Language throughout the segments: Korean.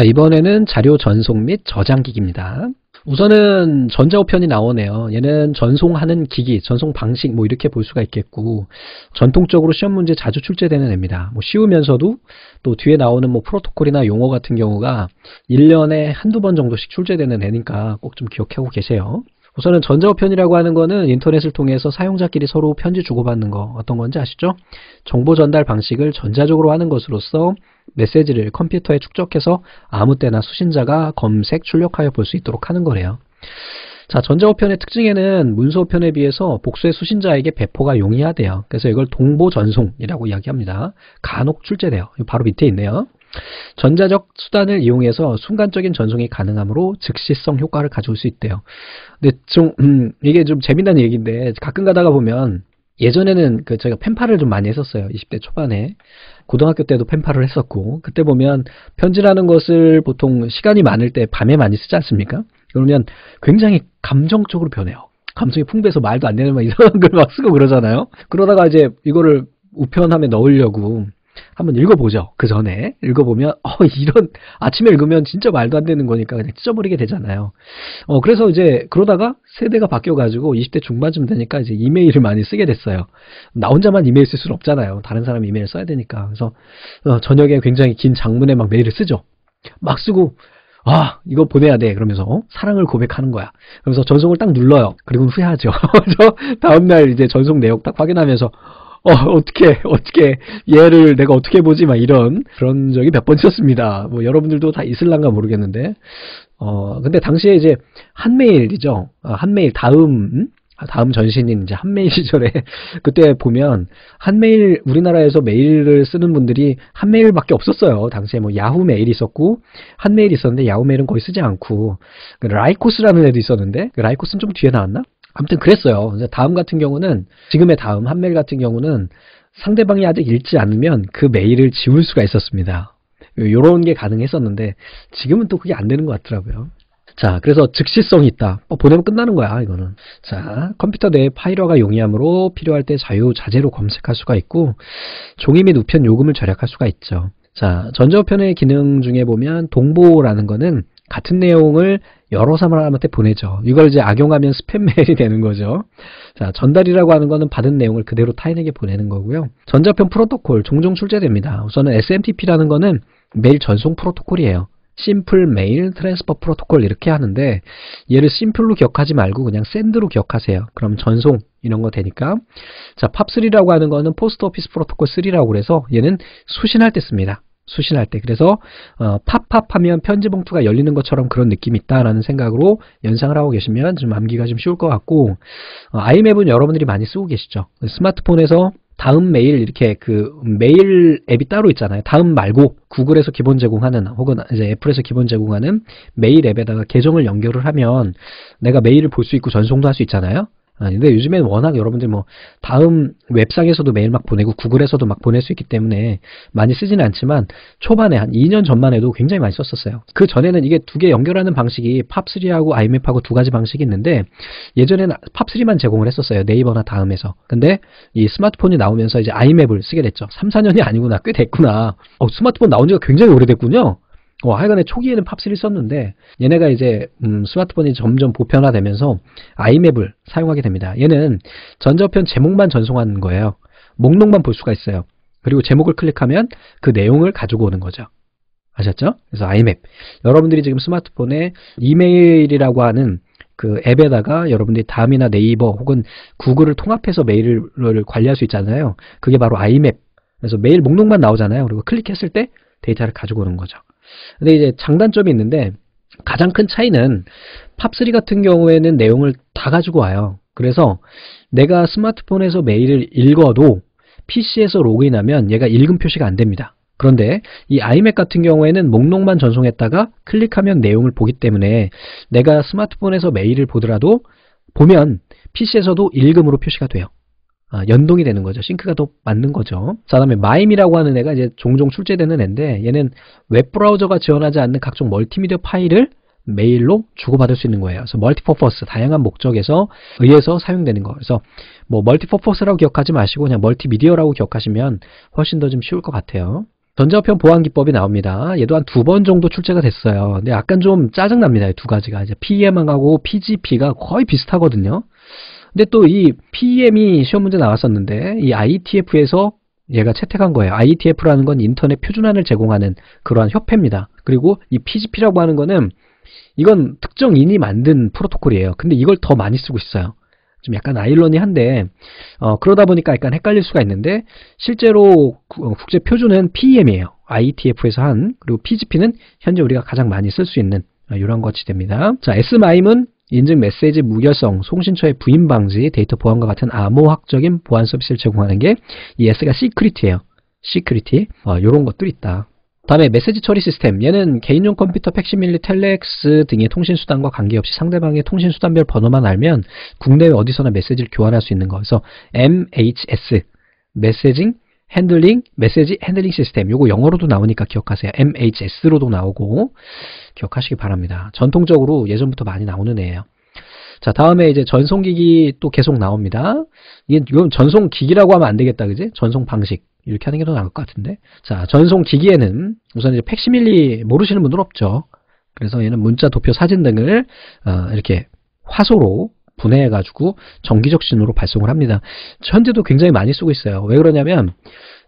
자, 이번에는 자료 전송 및 저장 기기입니다. 우선은 전자우편이 나오네요. 얘는 전송하는 기기, 전송 방식 뭐 이렇게 볼 수가 있겠고 전통적으로 시험 문제 자주 출제되는 애입니다. 뭐 쉬우면서도 또 뒤에 나오는 뭐 프로토콜이나 용어 같은 경우가 1년에 한두 번 정도씩 출제되는 애니까 꼭 좀 기억하고 계세요. 우선은 전자우편이라고 하는 거는 인터넷을 통해서 사용자끼리 서로 편지 주고받는 거 어떤 건지 아시죠? 정보 전달 방식을 전자적으로 하는 것으로서 메시지를 컴퓨터에 축적해서 아무 때나 수신자가 검색, 출력하여 볼 수 있도록 하는 거래요. 자, 전자우편의 특징에는 문서우편에 비해서 복수의 수신자에게 배포가 용이하대요. 그래서 이걸 동보 전송이라고 이야기합니다. 간혹 출제돼요. 바로 밑에 있네요. 전자적 수단을 이용해서 순간적인 전송이 가능하므로 즉시성 효과를 가져올 수 있대요. 근데 좀 음, 이게 좀 재미난 얘기인데 가끔 가다가 보면 예전에는 그 제가 펜팔을 좀 많이 했었어요. 20대 초반에. 고등학교 때도 펜팔을 했었고 그때 보면 편지라는 것을 보통 시간이 많을 때 밤에 많이 쓰지 않습니까? 그러면 굉장히 감정적으로 변해요. 감성이 풍부해서 말도 안 되는 막 이상한 걸 막 쓰고 그러잖아요. 그러다가 이제 이거를 우편함에 넣으려고 한번 읽어보죠. 그 전에 읽어보면 어 이런 아침에 읽으면 진짜 말도 안 되는 거니까 그냥 찢어버리게 되잖아요. 어 그래서 이제 그러다가 세대가 바뀌어가지고 20대 중반쯤 되니까 이제 이메일을 많이 쓰게 됐어요. 나 혼자만 이메일 쓸 수는 없잖아요. 다른 사람 이메일 써야 되니까. 그래서 어, 저녁에 굉장히 긴 장문에 막 메일을 쓰죠. 막 쓰고 아 이거 보내야 돼 그러면서 어? 사랑을 고백하는 거야 그러면서 전송을 딱 눌러요 그리고는 후회하죠 그래서 다음날 이제 전송 내용 딱 확인하면서 어, 어떻게, 어떻게, 얘를 내가 어떻게 보지? 막 이런, 그런 적이 몇 번 있었습니다. 뭐, 여러분들도 다 있을란가 모르겠는데, 어, 근데 당시에 이제, 한메일이죠. 아, 한메일 다음, 음? 아, 다음 전신인 이제 한메일 시절에, 그때 보면, 한메일, 우리나라에서 메일을 쓰는 분들이 한메일밖에 없었어요. 당시에 뭐, 야후 메일이 있었고, 한메일이 있었는데, 야후 메일은 거의 쓰지 않고, 그 라이코스라는 애도 있었는데, 그 라이코스는 좀 뒤에 나왔나? 아무튼 그랬어요. 다음 같은 경우는 지금의 다음 한메일 같은 경우는 상대방이 아직 읽지 않으면 그 메일을 지울 수가 있었습니다. 요런 게 가능했었는데 지금은 또 그게 안 되는 것 같더라고요. 자, 그래서 즉시성이 있다. 어, 보내면 끝나는 거야, 이거는. 자, 컴퓨터 내에 파일화가 용이하므로 필요할 때 자유자재로 검색할 수가 있고 종이 및 우편 요금을 절약할 수가 있죠. 자, 전자우편의 기능 중에 보면 동보라는 거는 같은 내용을 여러 사람한테 보내죠. 이걸 이제 악용하면 스팸 메일이 되는 거죠. 자, 전달이라고 하는 거는 받은 내용을 그대로 타인에게 보내는 거고요. 전자편 프로토콜 종종 출제됩니다. 우선은 SMTP라는 거는 메일 전송 프로토콜이에요. Simple Mail Transfer Protocol 이렇게 하는데 얘를 simple로 기억하지 말고 그냥 send로 기억하세요. 그럼 전송 이런 거 되니까 자 POP3라고 하는 거는 Post Office Protocol 3라고 그래서 얘는 수신할 때 씁니다. 수신할 때. 그래서 어, pop pop하면 편지 봉투가 열리는 것처럼 그런 느낌이 있다라는 생각으로 연상을 하고 계시면 좀 암기가 좀 쉬울 것 같고 어, IMAP은 여러분들이 많이 쓰고 계시죠. 스마트폰에서 다음 메일 이렇게 그 메일 앱이 따로 있잖아요. 다음 말고 구글에서 기본 제공하는 혹은 이제 애플에서 기본 제공하는 메일 앱에다가 계정을 연결을 하면 내가 메일을 볼 수 있고 전송도 할 수 있잖아요. 아, 근데 요즘엔 워낙 여러분들 뭐 다음 웹상에서도 메일 막 보내고 구글에서도 막 보낼 수 있기 때문에 많이 쓰지는 않지만 초반에 한 2년 전만 해도 굉장히 많이 썼었어요. 그 전에는 이게 두 개 연결하는 방식이 팝3하고 아이맵하고 두 가지 방식이 있는데 예전에는 팝3만 제공을 했었어요. 네이버나 다음에서. 근데 이 스마트폰이 나오면서 이제 아이맵을 쓰게 됐죠. 3, 4년이 아니구나. 꽤 됐구나. 어, 스마트폰 나온 지가 굉장히 오래됐군요. 어, 하여간에 초기에는 팝3를 썼는데 얘네가 이제 음, 스마트폰이 점점 보편화되면서 아이맵을 사용하게 됩니다. 얘는 전자편 제목만 전송하는 거예요. 목록만 볼 수가 있어요. 그리고 제목을 클릭하면 그 내용을 가지고 오는 거죠. 아셨죠? 그래서 아이맵. 여러분들이 지금 스마트폰에 이메일이라고 하는 그 앱에다가 여러분들이 다음이나 네이버 혹은 구글을 통합해서 메일을 관리할 수 있잖아요. 그게 바로 아이맵. 그래서 메일 목록만 나오잖아요. 그리고 클릭했을 때 데이터를 가지고 오는 거죠. 근데 이제 장단점이 있는데 가장 큰 차이는 팝3 같은 경우에는 내용을 다 가지고 와요. 그래서 내가 스마트폰에서 메일을 읽어도 PC에서 로그인하면 얘가 읽음 표시가 안 됩니다. 그런데 이 아이맥 같은 경우에는 목록만 전송했다가 클릭하면 내용을 보기 때문에 내가 스마트폰에서 메일을 보더라도 보면 PC에서도 읽음으로 표시가 돼요. 아, 연동이 되는 거죠. sync가 더 맞는 거죠. 자, 다음에 MIME이라고 하는 애가 이제 종종 출제되는 애인데 얘는 웹브라우저가 지원하지 않는 각종 멀티미디어 파일을 메일로 주고받을 수 있는 거예요. 그래서 multi-purpose, 다양한 목적에서 의해서 사용되는 거. 그래서 뭐 multi-purpose라고 기억하지 마시고 그냥 멀티미디어라고 기억하시면 훨씬 더 좀 쉬울 것 같아요. 전자우편 보안 기법이 나옵니다. 얘도 한 두 번 정도 출제가 됐어요. 근데 약간 좀 짜증납니다. 이 두 가지가. 이제 PEM하고 PGP가 거의 비슷하거든요. 근데 또 이 PEM이 시험 문제 나왔었는데 이 IETF에서 얘가 채택한 거예요. IETF라는 건 인터넷 표준안을 제공하는 그러한 협회입니다. 그리고 이 PGP라고 하는 거는 이건 특정인이 만든 프로토콜이에요. 근데 이걸 더 많이 쓰고 있어요. 좀 약간 아이러니한데 어, 그러다 보니까 약간 헷갈릴 수가 있는데 실제로 구- 국제 표준은 PEM이에요. IETF에서 한 그리고 PGP는 현재 우리가 가장 많이 쓸 수 있는 어, 이런 것이 됩니다. 자, S/MIME은 인증 메시지 무결성, 송신처의 부인 방지, 데이터 보안과 같은 암호학적인 보안 서비스를 제공하는 게 이 S가 secret이에요. secret이 어, 이런 것들이 있다. 다음에 메시지 처리 시스템. 얘는 개인용 컴퓨터, 팩시밀리, 텔렉스 등의 통신 수단과 관계없이 상대방의 통신 수단별 번호만 알면 국내외 어디서나 메시지를 교환할 수 있는 거. 그래서 MHS, Messaging Handling, Message Handling System. 요거 영어로도 나오니까 기억하세요. MHS로도 나오고 기억하시기 바랍니다. 전통적으로 예전부터 많이 나오는 애예요. 자, 다음에 이제 전송기기 또 계속 나옵니다. 이게 이건 전송기기라고 하면 안 되겠다, 그지? 전송 방식. 이렇게 하는 게 더 나을 것 같은데. 자, 전송기기에는 우선 이제 팩시밀리 모르시는 분들 없죠. 그래서 얘는 문자, 도표, 사진 등을 어, 이렇게 화소로 분해해가지고 정기적 신호로 발송을 합니다. 현재도 굉장히 많이 쓰고 있어요. 왜 그러냐면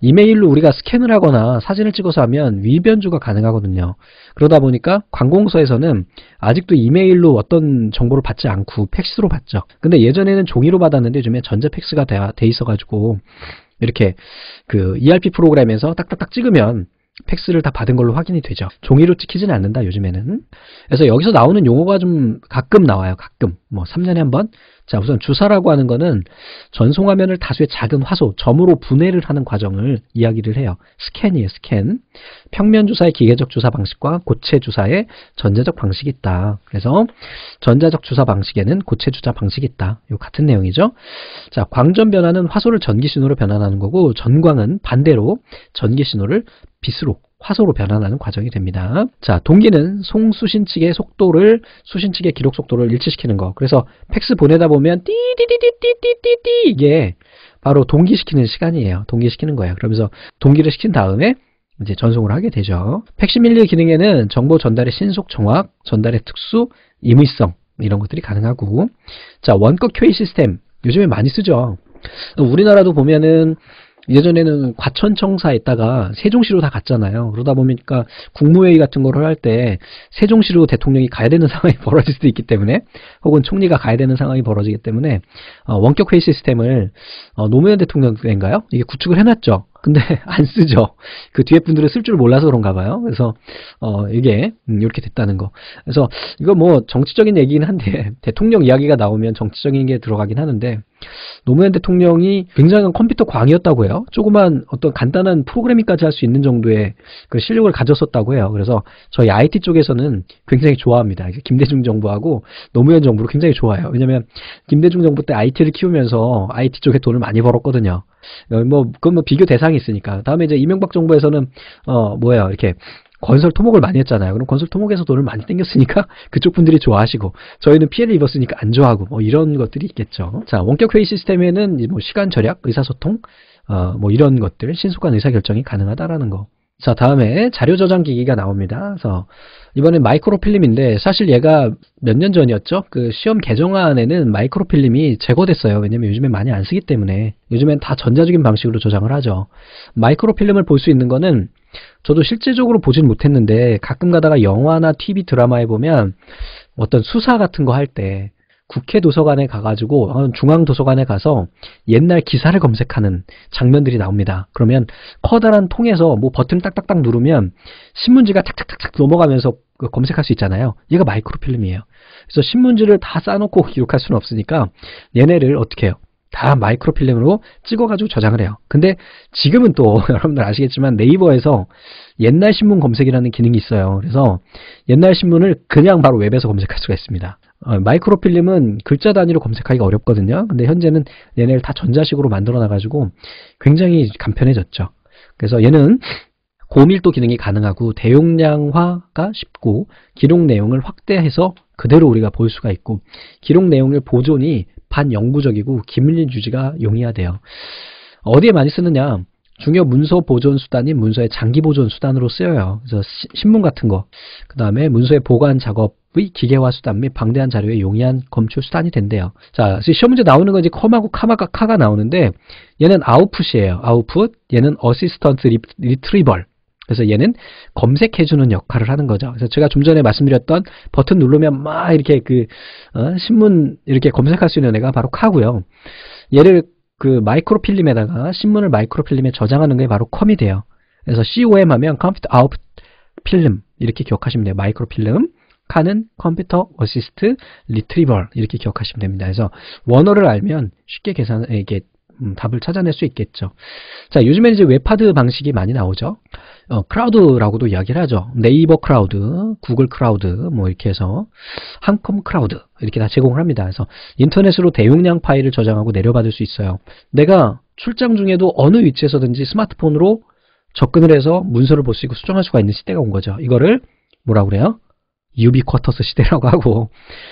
이메일로 우리가 스캔을 하거나 사진을 찍어서 하면 위변조가 가능하거든요. 그러다 보니까 관공서에서는 아직도 이메일로 어떤 정보를 받지 않고 팩스로 받죠. 근데 예전에는 종이로 받았는데 요즘에 전자 팩스가 돼, 돼 있어가지고 이렇게 그 ERP 프로그램에서 딱딱딱 찍으면 팩스를 다 받은 걸로 확인이 되죠. 종이로 찍히지는 않는다, 요즘에는. 그래서 여기서 나오는 용어가 좀 가끔 나와요, 가끔. 뭐, 3년에 한 번. 자, 우선 주사라고 하는 거는 전송화면을 다수의 작은 화소, 점으로 분해를 하는 과정을 이야기를 해요. 스캔이에요, 스캔. 평면 주사의 기계적 주사 방식과 고체 주사의 전자적 방식이 있다. 그래서 전자적 주사 방식에는 고체 주사 방식이 있다. 요 같은 내용이죠. 자, 광전 변화는 화소를 전기 신호로 변환하는 거고 전광은 반대로 전기 신호를 빛으로 화소로 변환하는 과정이 됩니다. 자, 동기는 송수신 측의 속도를 수신 측의 기록 속도를 일치시키는 거. 그래서 팩스 보내다 보면 띠디디디디디디디 이게 바로 동기시키는 시간이에요. 동기시키는 거예요. 그러면서 동기를 시킨 다음에 이제 전송을 하게 되죠. 팩시밀리 기능에는 정보 전달의 신속 정확, 전달의 특수, 임의성 이런 것들이 가능하고 자, 원격 회의 시스템 요즘에 많이 쓰죠. 우리나라도 보면은 예전에는 과천청사에다가 세종시로 다 갔잖아요. 그러다 보니까 국무회의 같은 거를 할때 세종시로 대통령이 가야 되는 상황이 벌어질 수도 있기 때문에 혹은 총리가 가야 되는 상황이 벌어지기 때문에 어, 원격 회의 시스템을 어, 노무현 대통령 때인가요? 이게 구축을 해놨죠. 근데 안 쓰죠. 그 뒤에 분들은 쓸 줄 몰라서 그런가 봐요. 그래서 어, 이게 음, 이렇게 됐다는 거. 그래서 이거 뭐 정치적인 얘기긴 한데 대통령 이야기가 나오면 정치적인 게 들어가긴 하는데 노무현 대통령이 굉장한 컴퓨터 광이었다고 해요. 조그만 어떤 간단한 프로그래밍까지 할 수 있는 정도의 그 실력을 가졌었다고 해요. 그래서 저희 IT 쪽에서는 굉장히 좋아합니다. 김대중 정부하고 노무현 정부를 굉장히 좋아해요. 왜냐면 김대중 정부 때 IT를 키우면서 IT 쪽에 돈을 많이 벌었거든요. 어, 뭐 그건 뭐 비교 대상이 있으니까. 다음에 이제 이명박 정부에서는 어 뭐예요 이렇게 건설 토목을 많이 했잖아요. 그럼 건설 토목에서 돈을 많이 땡겼으니까 그쪽 분들이 좋아하시고 저희는 피해를 입었으니까 안 좋아하고 뭐 이런 것들이 있겠죠. 자 원격 회의 시스템에는 이뭐 시간 절약, 의사소통, 어 뭐 이런 것들 신속한 의사 결정이 가능하다라는 거. 자 다음에 자료 저장 기기가 나옵니다. 그래서 이번엔 마이크로필름인데 사실 얘가 몇 년 전이었죠. 그 시험 개정안에는 마이크로필름이 제거됐어요. 왜냐면 요즘에 많이 안 쓰기 때문에 요즘엔 다 전자적인 방식으로 저장을 하죠. 마이크로필름을 볼 수 있는 거는 저도 실제적으로 보진 못했는데 가끔 가다가 영화나 TV 드라마에 보면 어떤 수사 같은 거 할 때 국회 도서관에 가가지고 어, 중앙 도서관에 가서 옛날 기사를 검색하는 장면들이 나옵니다. 그러면 커다란 통에서 뭐 버튼 딱딱딱 누르면 신문지가 탁탁탁탁 넘어가면서 그 검색할 수 있잖아요. 얘가 마이크로필름이에요. 그래서 신문지를 다 쌓아놓고 기록할 수는 없으니까 얘네를 어떻게 해요? 다 마이크로필름으로 찍어가지고 저장을 해요. 근데 지금은 또 여러분들 아시겠지만 네이버에서 옛날 신문 검색이라는 기능이 있어요. 그래서 옛날 신문을 그냥 바로 웹에서 검색할 수가 있습니다. 어, 마이크로필름은 글자 단위로 검색하기가 어렵거든요. 근데 현재는 얘네를 다 전자식으로 만들어 놔가지고 굉장히 간편해졌죠. 그래서 얘는 고밀도 기능이 가능하고 대용량화가 쉽고 기록 내용을 확대해서 그대로 우리가 볼 수가 있고 기록 내용을 보존이 반영구적이고 기밀 유지가 용이하대요. 어디에 많이 쓰느냐? 중요 문서 보존 수단인 문서의 장기 보존 수단으로 쓰여요. 그래서 시- 신문 같은 거, 그 다음에 문서의 보관 작업의 기계화 수단 및 방대한 자료의 용이한 검출 수단이 된대요. 자, 시험 문제 나오는 건 이제 COM하고 카마가 CAR가 나오는데 얘는 아웃풋이에요. 아웃풋, 얘는 Assistant 리, Retrieval. 그래서 얘는 검색해주는 역할을 하는 거죠. 그래서 제가 좀 전에 말씀드렸던 버튼 누르면 막 이렇게 그 어, 신문 이렇게 검색할 수 있는 애가 바로 CAR고요. 얘를 그 마이크로필름에다가 신문을 마이크로필름에 저장하는 게 바로 COM이 돼요. 그래서 COM 하면 Computer Out Film 이렇게 기억하시면 돼요. 마이크로필름 CAR는 Computer Assist Retriever 이렇게 기억하시면 됩니다. 그래서 원어를 알면 쉽게 계산 이게 음, 답을 찾아낼 수 있겠죠. 자, 요즘에는 이제 웹하드 방식이 많이 나오죠. 어, cloud라고도 이야기를 하죠. 네이버 크라우드, 구글 크라우드, 뭐 이렇게 해서 한컴 크라우드 이렇게 다 제공을 합니다. 그래서 인터넷으로 대용량 파일을 저장하고 내려받을 수 있어요. 내가 출장 중에도 어느 위치에서든지 스마트폰으로 접근을 해서 문서를 볼 수 있고 수정할 수가 있는 시대가 온 거죠. 이거를 뭐라고 그래요? 유비쿼터스 시대라고 하고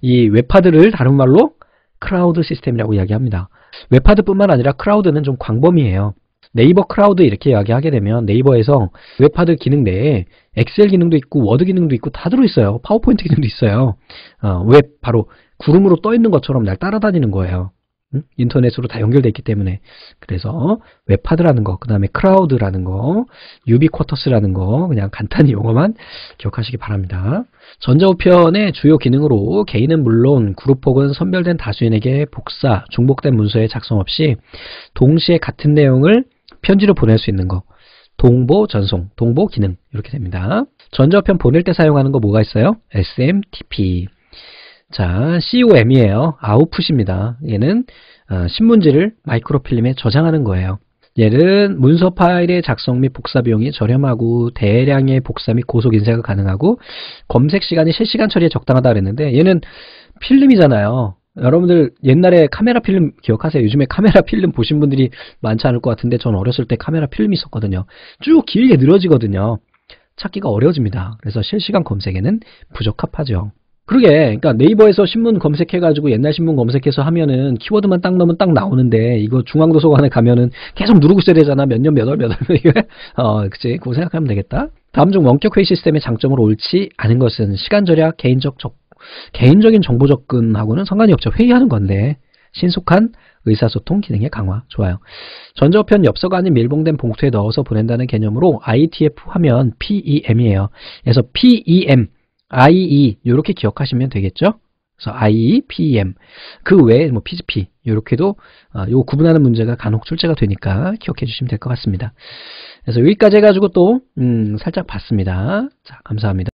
이 웹하드를 다른 말로 크라우드 시스템이라고 이야기합니다. 웹하드뿐만 아니라 cloud는 좀 광범위해요. 네이버 크라우드 이렇게 이야기하게 되면 네이버에서 웹하드 기능 내에 엑셀 기능도 있고 워드 기능도 있고 다 들어있어요. 파워포인트 기능도 있어요. 어, 웹 바로 구름으로 떠 있는 것처럼 날 따라다니는 거예요. 응? 인터넷으로 다 연결돼 있기 때문에 그래서 웹하드라는 거, 그 다음에 cloud라는 거, 유비쿼터스라는 거 그냥 간단히 용어만 기억하시기 바랍니다. 전자우편의 주요 기능으로 개인은 물론 그룹 혹은 선별된 다수인에게 복사, 중복된 문서의 작성 없이 동시에 같은 내용을 편지로 보낼 수 있는 거. 동보 전송, 동보 기능 이렇게 됩니다. 전자우편 보낼 때 사용하는 거 뭐가 있어요? SMTP. 자, COM이에요. 아웃풋입니다. 얘는 어, 신문지를 마이크로필름에 저장하는 거예요. 얘는 문서 파일의 작성 및 복사 비용이 저렴하고 대량의 복사 및 고속 인쇄가 가능하고 검색 시간이 실시간 처리에 적당하다 그랬는데 얘는 필름이잖아요. 여러분들 옛날에 카메라 필름 기억하세요? 요즘에 카메라 필름 보신 분들이 많지 않을 것 같은데 전 어렸을 때 카메라 필름이 있었거든요. 쭉 길게 늘어지거든요. 찾기가 어려워집니다. 그래서 실시간 검색에는 부적합하죠. 그러게, 그러니까 네이버에서 신문 검색해가지고 옛날 신문 검색해서 하면은 키워드만 딱 넣으면 딱 나오는데 이거 중앙도서관에 가면은 계속 누르고 있어야 되잖아. 몇 년, 몇 월, 몇 월, 이게. 어, 그치. 그거 생각하면 되겠다. 다음 중 원격 회의 시스템의 장점으로 옳지 않은 것은 시간 절약, 개인적 적, 개인적인 정보 접근하고는 상관이 없죠. 회의하는 건데. 신속한 의사소통 기능의 강화. 좋아요. 전자우편 엽서가 아닌 밀봉된 봉투에 넣어서 보낸다는 개념으로 IETF 하면 PEM이에요. 그래서 PEM, IE 이렇게 기억하시면 되겠죠? 그래서 IE, PEM 그 외에 뭐 PGP 이렇게도 아, 요 구분하는 문제가 간혹 출제가 되니까 기억해 주시면 될 것 같습니다. 그래서 여기까지 해가지고 또 음, 살짝 봤습니다. 자 감사합니다.